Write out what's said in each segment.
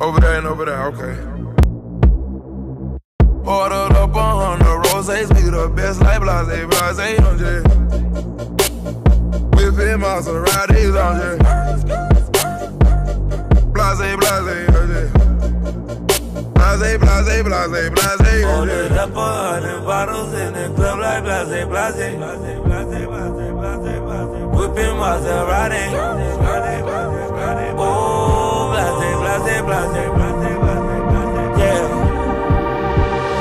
Over there and over there, okay. Ordered up a hundred roses, we the best like blase, blase, on J. Whipping Maseratis on J. Blase, blase, on J. Blase, blase, blase, blase, on J. Ordered up a hundred bottles in the club like blase, blase, blase, blase, blase, blase, blase. Whipping Maserati. Blase, blase, blase, blase. Yeah.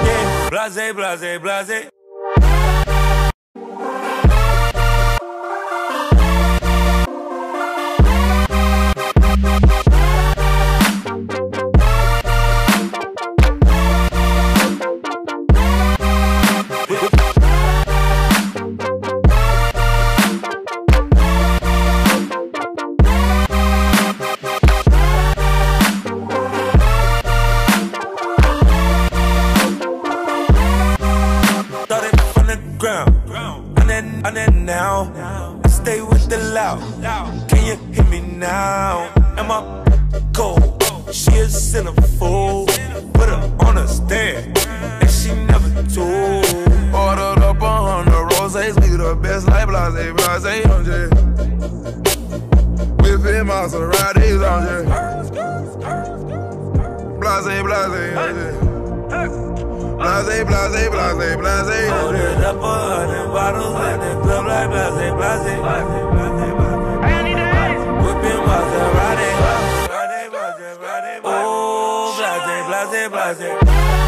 Yeah. Blase, blase, blase. Now, I stay with the loud. Can you hear me now? Am I cold? She is in a centerfold. Put her on a stand, and she never told. Ordered up a hundred roses, we the best like blase, blase, J. Whipping Maseratis on J. Blase, blase, J. Blase, blase, blase, blase. Ordered up a hundred bottles in the club like blase, blase, blase. Whipping Maserati. Oh, blase, blase, blase.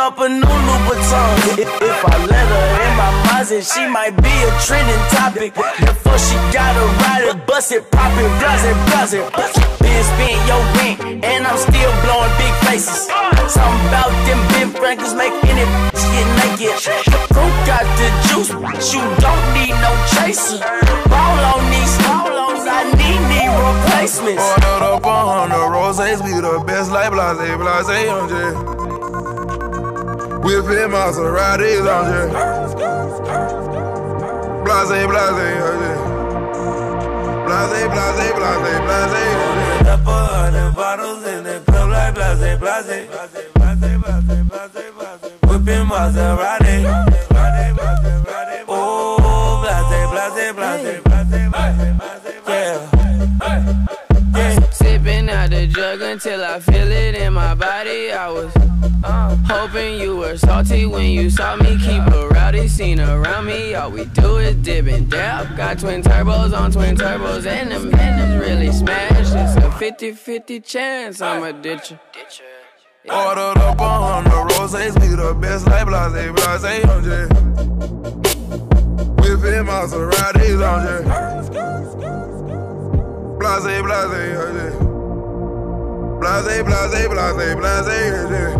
Up a new Louboutin. If, if I let her in my Mazda, she might be a trending topic. Before she got a rider, bust it, pop it, blase it, blase it. Been spent your rent, and I'm still blowing big faces. Something about them Ben Franklin's make any get naked. Fruit got the juice, you don't need no chaser. Ball on these ball ons, I need knee replacements. Ordered up a hundred roses, we the best like blase, blase, on J. Whipping Maseratis on J. Blase, blase. Blase, blase, blase, blase. Up a hundred bottles in the club like blase, blase. Whipping Maserati. Oh, blase, blase, blase, blase, blase, until I feel it in my body. I was uh, hoping you were salty when you saw me. Keep a rowdy scene around me. All we do is dip and dab. Got twin turbos on twin turbos, and them phantoms really smash. It's a 50 50 chance I'ma ditch you. Ordered up a hundred roses, we the best like blase, blase, J. Whipping Maseratis J. Blase, blase, J. Blase, blase, blase, blase.